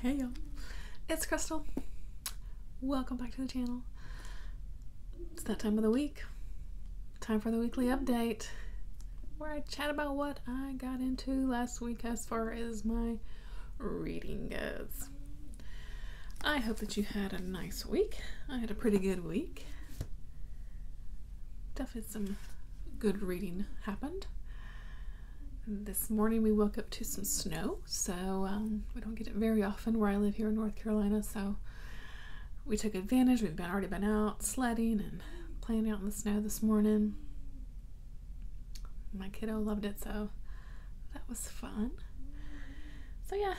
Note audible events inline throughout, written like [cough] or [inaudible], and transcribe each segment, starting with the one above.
Hey y'all, it's Crystal. Welcome back to the channel. It's that time of the week. Time for the weekly update where I chat about what I got into last week as far as my reading goes. I hope that you had a nice week. I had a pretty good week. Definitely some good reading happened. This morning we woke up to some snow, so um, we don't get it very often where I live here in North Carolina. So we took advantage. We've been already been out sledding and playing out in the snow this morning. My kiddo loved it, so that was fun. So yeah,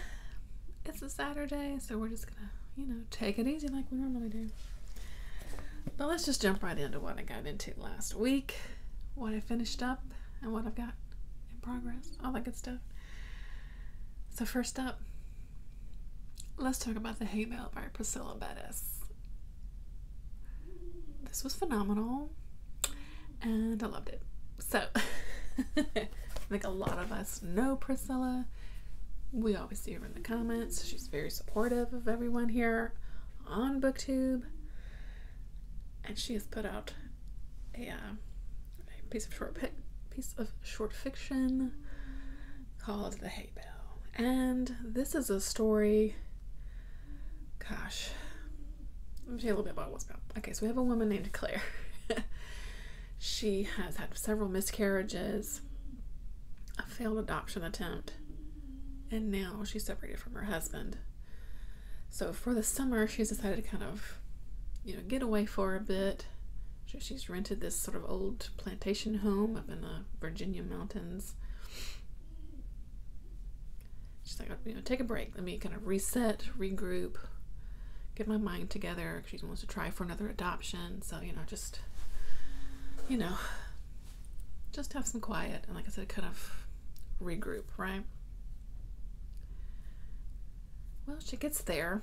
it's a Saturday, so we're just gonna, you know, take it easy like we normally do. But let's just jump right into what I got into last week, what I finished up, and what I've got progress, all that good stuff. So, first up, let's talk about The Hay Bale by Priscilla Bettis. This was phenomenal, and I loved it. So, [laughs] I think a lot of us know Priscilla. We always see her in the comments. She's very supportive of everyone here on BookTube. And she has put out a, uh, a piece of short piece of short fiction called The Hay Bale. And this is a story, gosh, let me tell you a little bit about what's about. Okay, so we have a woman named Claire. [laughs] she has had several miscarriages, a failed adoption attempt, and now she's separated from her husband. So for the summer, she's decided to kind of, you know, get away for a bit she's rented this sort of old plantation home up in the Virginia mountains. She's like, you know, take a break. Let me kind of reset, regroup, get my mind together. She wants to try for another adoption. So, you know, just, you know, just have some quiet. And like I said, kind of regroup, right? Well, she gets there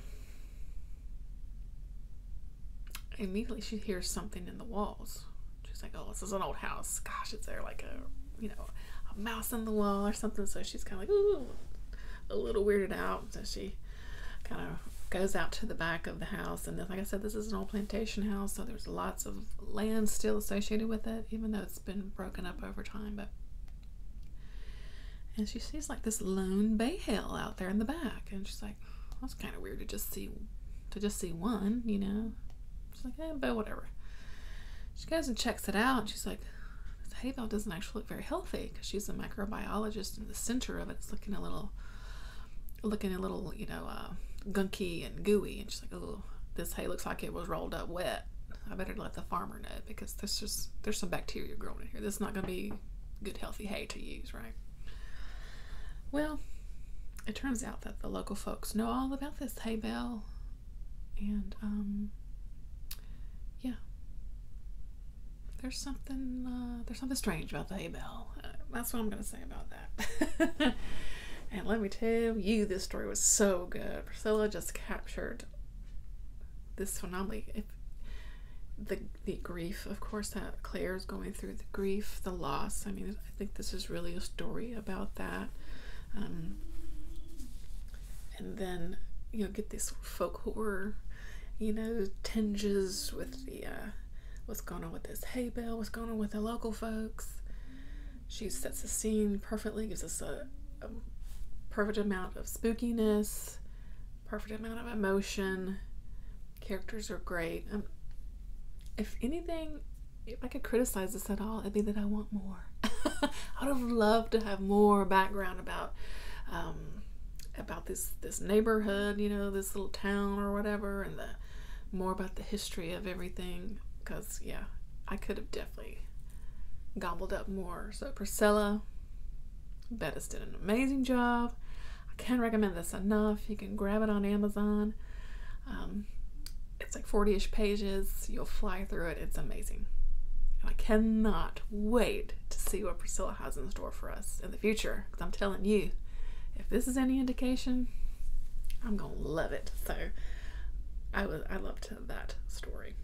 immediately she hears something in the walls. She's like, "Oh, this is an old house. Gosh, is there like a you know a mouse in the wall or something?" So she's kind of like, "Ooh," a little weirded out. So she kind of goes out to the back of the house, and then, like I said, this is an old plantation house, so there's lots of land still associated with it, even though it's been broken up over time. But and she sees like this lone hay bale out there in the back, and she's like, "That's kind of weird to just see." To just see one, you know, like, eh, but whatever. She goes and checks it out, and she's like, this hay bale doesn't actually look very healthy because she's a microbiologist, and the center of it is looking a little, looking a little, you know, uh, gunky and gooey. And she's like, oh, this hay looks like it was rolled up wet. I better let the farmer know because there's just there's some bacteria growing in here. This is not going to be good healthy hay to use, right? Well, it turns out that the local folks know all about this hay bale, and um, yeah, there's something uh, there's something strange about the hay bale. Uh, that's what I'm gonna say about that. [laughs] and let me tell you, this story was so good. Priscilla just captured this phenomenally. If the the grief, of course, that Claire's going through the grief, the loss. I mean, I think this is really a story about that. Um, and then you know, get this folk horror you know, tinges with the uh, what's going on with this hay bale, what's going on with the local folks. She sets the scene perfectly, gives us a, a perfect amount of spookiness, perfect amount of emotion. Characters are great. Um, if anything, if I could criticize this at all, it'd be that I want more. [laughs] I would have loved to have more background about um, about this this neighborhood, you know, this little town or whatever, and the more about the history of everything because yeah i could have definitely gobbled up more. So priscilla bettis did an amazing job. I can't recommend this enough. You can grab it on amazon. Um, it's like 40ish pages. You'll fly through it. It's amazing. And i cannot wait to see what priscilla has in store for us in the future because i'm telling you if this is any indication i'm gonna love it. So I was I loved that story.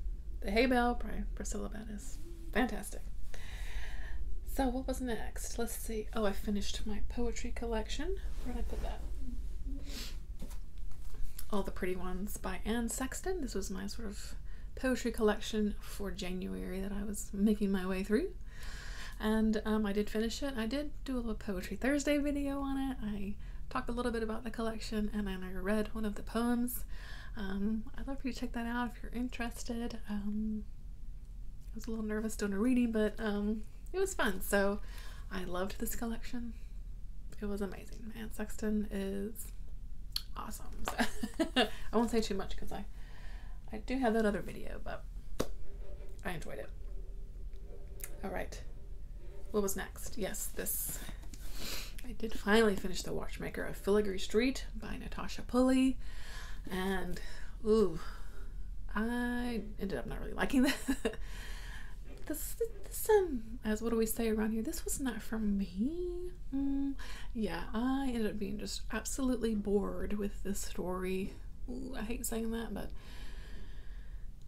The Hay Bale by Priscilla Bettis. Fantastic. So what was next? Let's see. Oh, I finished my poetry collection. Where did I put that? All the Pretty Ones by Anne Sexton. This was my sort of poetry collection for January that I was making my way through. And um, I did finish it. I did do a little Poetry Thursday video on it. I talked a little bit about the collection and then I read one of the poems. Um, I'd love for you to check that out if you're interested. Um, I was a little nervous doing a reading, but um, it was fun. So I loved this collection. It was amazing. Anne Sexton is awesome. So [laughs] I won't say too much because I, I do have that other video, but I enjoyed it. All right. What was next? Yes, this. I did finally finish The Watchmaker of Filigree Street by Natasha Pulley. And, ooh, I ended up not really liking [laughs] that. this, this, um, as what do we say around here? This was not for me. Mm, yeah, I ended up being just absolutely bored with this story. Ooh, I hate saying that, but,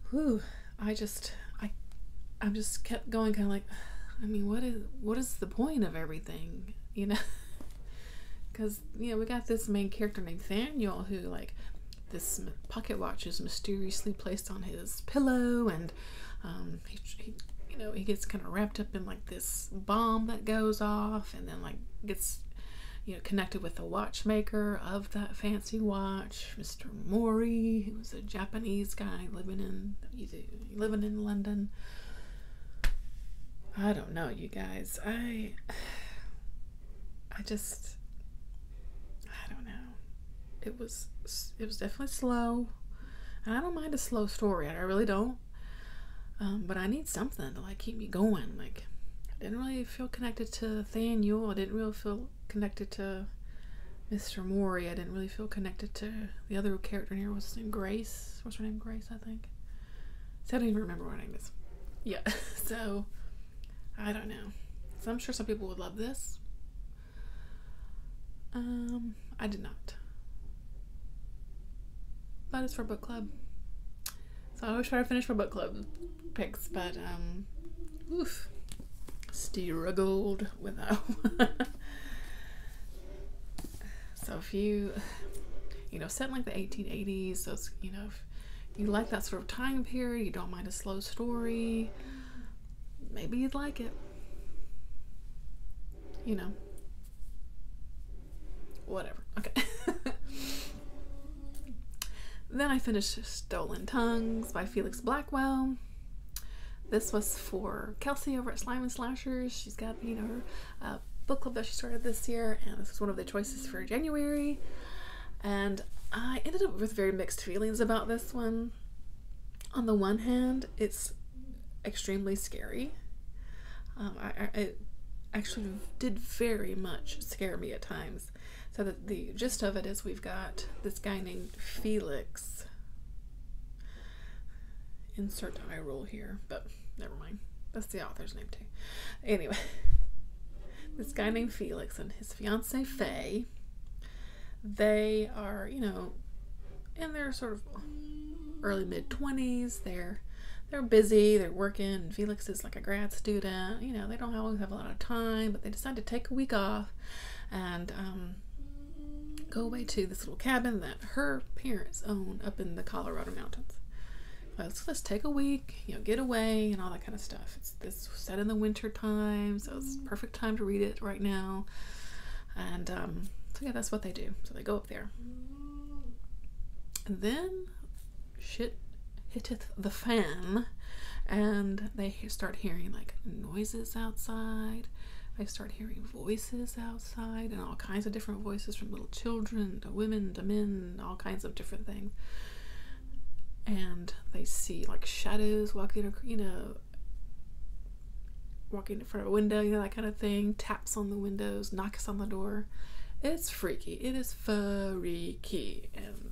whew, I just, I, I just kept going, kind of like, I mean, what is, what is the point of everything, you know? [laughs] Because you know we got this main character named Nathaniel who like this pocket watch is mysteriously placed on his pillow, and um, he, he, you know, he gets kind of wrapped up in like this bomb that goes off, and then like gets, you know, connected with the watchmaker of that fancy watch, Mr. Mori, who was a Japanese guy living in living in London. I don't know, you guys. I [sighs] I just it was it was definitely slow. And I don't mind a slow story. I really don't. Um, but I need something to like keep me going. Like I didn't really feel connected to Nathaniel. I didn't really feel connected to Mr. Mori. I didn't really feel connected to the other character in here. What's his name? Grace. What's her name? Grace, I think. So I don't even remember what her name is. Yeah. [laughs] so I don't know. So I'm sure some people would love this. Um, I did not but it's for book club. So I always try to finish my book club picks, but um, oof, struggled with that [laughs] so if you, you know, set in like the 1880s, those, you know, if you like that sort of time period, you don't mind a slow story, maybe you'd like it. You know, whatever. Okay. [laughs] Then I finished Stolen Tongues by Felix Blackwell. This was for Kelsey over at Slime and Slashers. She's got, you know, her uh, book club that she started this year, and this was one of the choices for January. And I ended up with very mixed feelings about this one. On the one hand, it's extremely scary. Um, I, I, it actually did very much scare me at times. So the, the gist of it is we've got this guy named Felix. Insert eye roll here, but never mind. That's the author's name too. Anyway, [laughs] this guy named Felix and his fiancee Faye. They are, you know, in their sort of early mid twenties. They're they're busy. They're working. Felix is like a grad student. You know, they don't always have a lot of time, but they decide to take a week off, and um, go away to this little cabin that her parents own up in the Colorado mountains. Let's, let's take a week, you know, get away and all that kind of stuff. It's this set in the winter time, so it's perfect time to read it right now. And um, so yeah, that's what they do. So they go up there. And then shit hitteth the fan, and they start hearing like noises outside I start hearing voices outside and all kinds of different voices from little children to women to men, all kinds of different things. And they see like shadows walking, you know, walking in front of a window, you know, that kind of thing. Taps on the windows, knocks on the door. It's freaky. It is freaky. And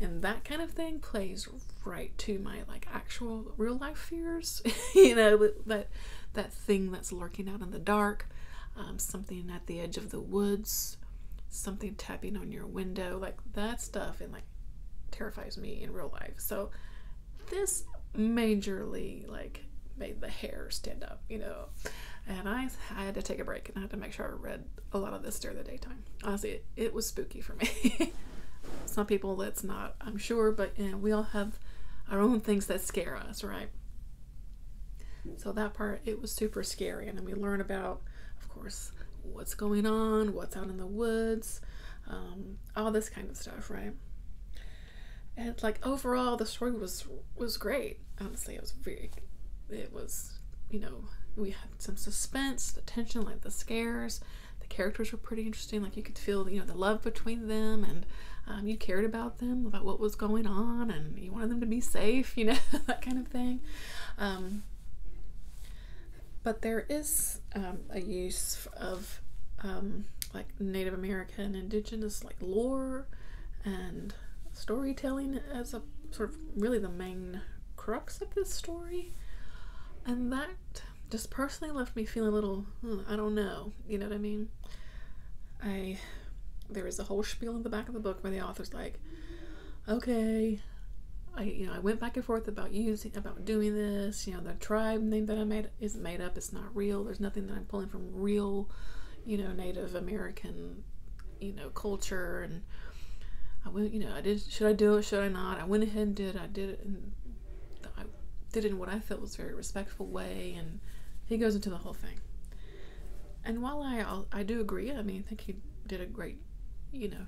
and that kind of thing plays right to my like actual real life fears [laughs] you know that that thing that's lurking out in the dark um, something at the edge of the woods something tapping on your window like that stuff and like terrifies me in real life. So this majorly like made the hair stand up you know and I, I had to take a break and I had to make sure I read a lot of this during the daytime. Honestly it, it was spooky for me. [laughs] Some people that's not, I'm sure, but you know, we all have our own things that scare us, right? So that part, it was super scary. And then we learn about, of course, what's going on, what's out in the woods, um, all this kind of stuff, right? And like overall, the story was was great. Honestly, it was very, it was, you know, we had some suspense, the tension, like the scares. The characters were pretty interesting. Like you could feel, you know, the love between them, and um, you cared about them, about what was going on, and you wanted them to be safe, you know, [laughs] that kind of thing. Um, but there is um, a use of um, like Native American, Indigenous, like lore and storytelling as a sort of really the main crux of this story, and that just personally left me feeling a little, hmm, I don't know, you know what I mean? I there is a whole spiel in the back of the book where the author's like, okay, I you know I went back and forth about using about doing this. You know the tribe name that I made is made up. It's not real. There's nothing that I'm pulling from real, you know, Native American, you know, culture. And I went, you know, I did. Should I do it? Should I not? I went ahead and did. I did it, and I did it in what I felt was a very respectful way. And he goes into the whole thing. And while I I do agree, I mean, I think he did a great, you know,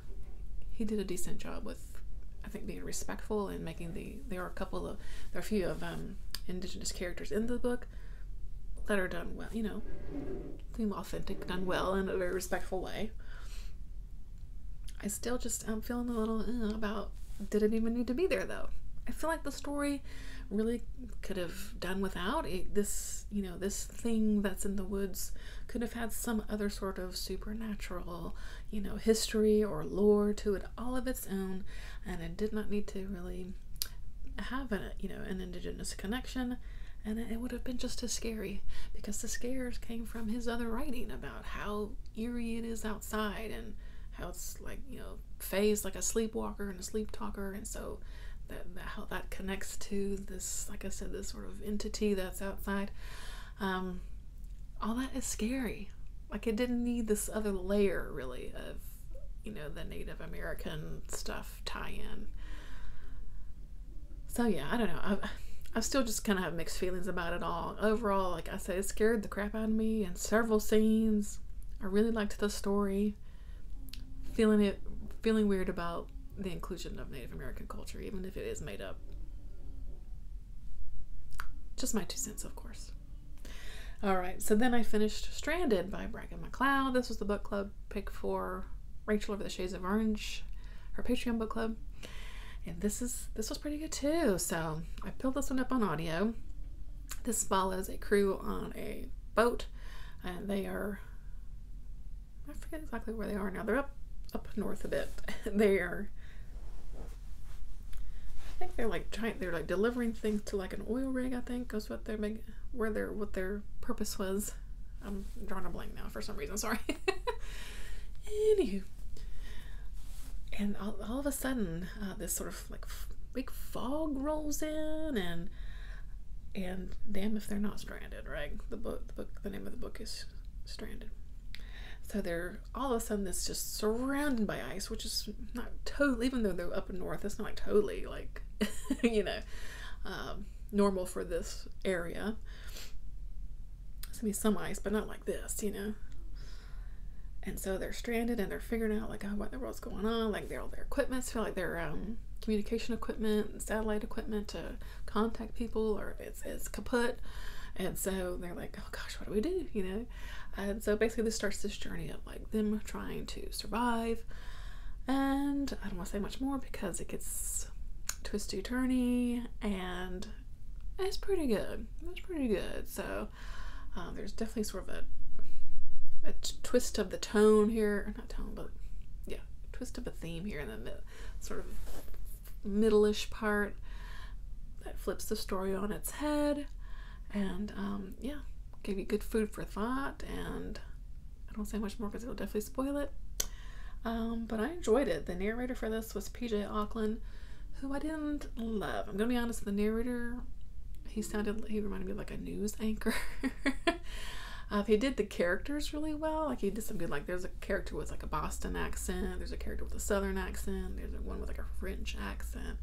he did a decent job with I think being respectful and making the there are a couple of there are a few of um, indigenous characters in the book that are done well, you know, seem authentic, done well in a very respectful way. I still just I'm feeling a little uh, about did it even need to be there though. I feel like the story really could have done without it. This, you know, this thing that's in the woods could have had some other sort of supernatural, you know, history or lore to it all of its own, and it did not need to really have a, you know, an indigenous connection. And it would have been just as scary because the scares came from his other writing about how eerie it is outside and how it's like, you know, phased like a sleepwalker and a sleep talker. And so that, that how that connects to this, like I said, this sort of entity that's outside. Um, all that is scary. Like it didn't need this other layer really of, you know, the Native American stuff tie in. So yeah, I don't know. I, I still just kind of have mixed feelings about it all. Overall, like I said, it scared the crap out of me in several scenes. I really liked the story. Feeling it, feeling weird about the inclusion of Native American culture, even if it is made up. Just my two cents, of course. All right, so then I finished Stranded by Bracken Macleod. This was the book club pick for Rachel over the Shades of Orange, her Patreon book club. And this is this was pretty good too. So I pulled this one up on audio. This follows a crew on a boat, and they are I forget exactly where they are now. They're up up north a bit. [laughs] they are think they're like trying. They're like delivering things to like an oil rig. I think is what they're making. Where their what their purpose was. I'm drawing a blank now for some reason. Sorry. [laughs] Anywho, and all, all of a sudden, uh, this sort of like big fog rolls in, and and damn if they're not stranded, right? The book, the book, the name of the book is Stranded. So they're all of a sudden this just surrounded by ice, which is not totally, even though they're up north, it's not like totally like, [laughs] you know, um, normal for this area. There's gonna be some ice, but not like this, you know. And so they're stranded and they're figuring out like oh, what the world's going on. Like their all their equipments feel like their um, communication equipment, satellite equipment to contact people, or it's it's kaput. And so they're like, oh gosh, what do we do? You know. And so basically, this starts this journey of like them trying to survive. And I don't want to say much more because it gets twisty turny and it's pretty good. It's pretty good. So um, there's definitely sort of a a twist of the tone here, not tone, but yeah, twist of a theme here in the mid- sort of middle-ish part that flips the story on its head, and um, yeah, gave you good food for thought. And I don't say much more because it'll definitely spoil it. Um, but I enjoyed it. The narrator for this was PJ Ochlan, who I didn't love. I'm gonna be honest. The narrator, he sounded he reminded me of like a news anchor. [laughs] Uh, he did the characters really well. Like he did some good. Like there's a character with like a Boston accent. There's a character with a Southern accent. There's one with like a French accent.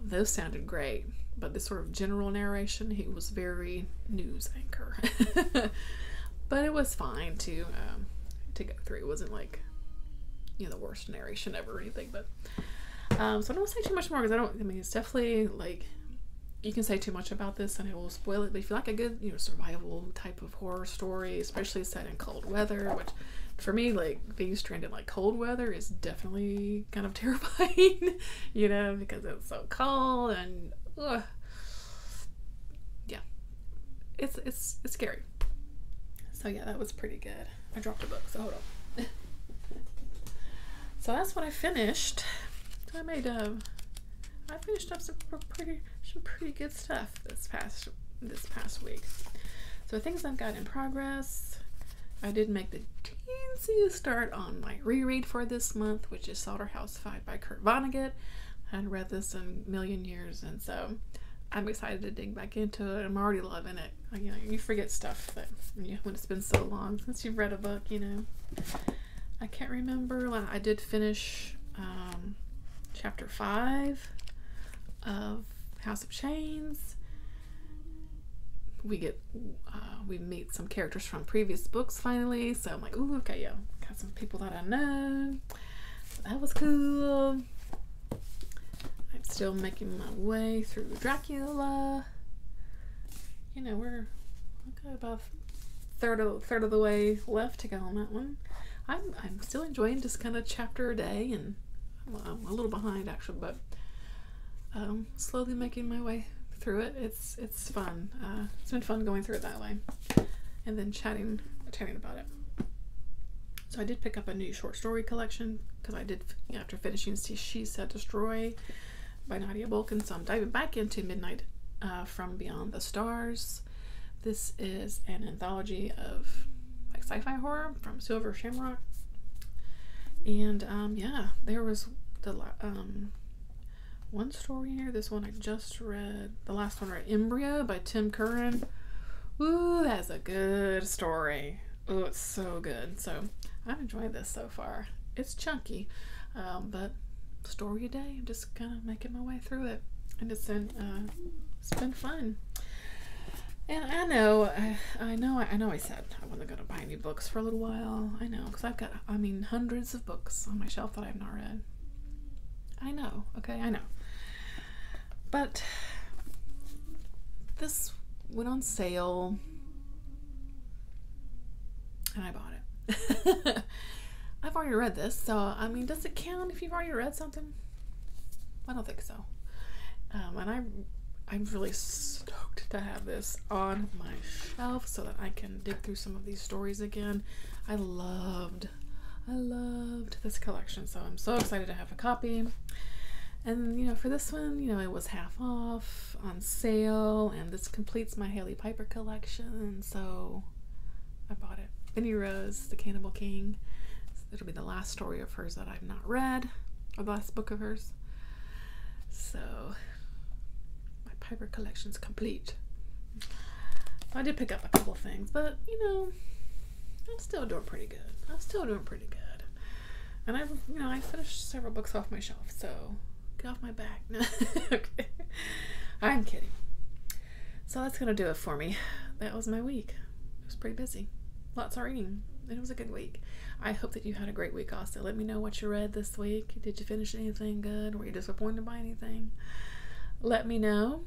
Those sounded great, but the sort of general narration, he was very news anchor. [laughs] but it was fine to um, to go through. It wasn't like you know the worst narration ever or anything. But um, so I don't want to say too much more because I don't. I mean, it's definitely like you can say too much about this and it will spoil it. But if you like a good, you know, survival type of horror story, especially set in cold weather, which for me, like being stranded in like cold weather is definitely kind of [laughs] terrifying, you know, because it's so cold and ugh. yeah, it's it's it's scary. So yeah, that was pretty good. I dropped a book, so hold on. [laughs] so that's what I finished. I made. Um, I finished up some pretty some pretty good stuff this past this past week. So things I've got in progress. I did make the teensy start on my reread for this month, which is Slaughterhouse Five by Kurt Vonnegut. I hadn't read this in a million years, and so I'm excited to dig back into it. I'm already loving it. You know, you forget stuff that you know, when it's been so long since you've read a book. You know, I can't remember. I did finish um, chapter five of House of Chains. We get uh, we meet some characters from previous books finally, so I'm like, ooh, okay, yeah, got some people that I know. that was cool. I'm still making my way through Dracula. You know, we're about third of third of the way left to go on that one. I'm I'm still enjoying just kind of chapter a day, and I'm a little behind actually, but um, slowly making my way through it. It's it's fun. Uh, it's been fun going through it that way, and then chatting chatting about it. So I did pick up a new short story collection because I did after finishing She Said Destroy by Nadia Bulkin. So I'm diving back into Midnight uh, from Beyond the Stars. This is an anthology of like sci-fi horror from Silver Shamrock. And um, yeah, there was the um, one story here. This one I just read. The last one, right? Embryo by Tim Curran. Ooh, that's a good story. Oh, it's so good. So I've enjoyed this so far. It's chunky, um, but story a day. I'm just kind of making my way through it, and it's been uh, it's been fun. And I know, I, I know, I know. I said I wasn't gonna buy any books for a little while. I know, because I've got, I mean, hundreds of books on my shelf that I've not read. I know. Okay, I know. But this went on sale and I bought it. [laughs] I've already read this, so I mean, does it count if you've already read something? I don't think so. Um, and I'm I'm really stoked to have this on my shelf so that I can dig through some of these stories again. I loved, I loved this collection, so I'm so excited to have a copy. And you know, for this one, you know, it was half off on sale, and this completes my Hailey Piper collection, so I bought it. Benny Rose, The Cannibal King. It'll be the last story of hers that I've not read, or the last book of hers. So my Piper collection's complete. I did pick up a couple things, but you know, I'm still doing pretty good. I'm still doing pretty good. And I've, you know, I finished several books off my shelf, so Get off my back. No. [laughs] okay. I'm kidding. So that's going to do it for me. That was my week. It was pretty busy. Lots of reading. It was a good week. I hope that you had a great week also. Let me know what you read this week. Did you finish anything good? Were you disappointed by anything? Let me know.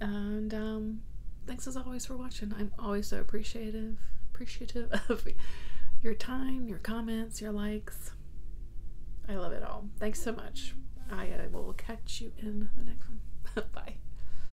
And um, thanks as always for watching. I'm always so appreciative, appreciative [laughs] of your time, your comments, your likes. I love it all. Thanks so much. I will catch you in the next one. [laughs] Bye.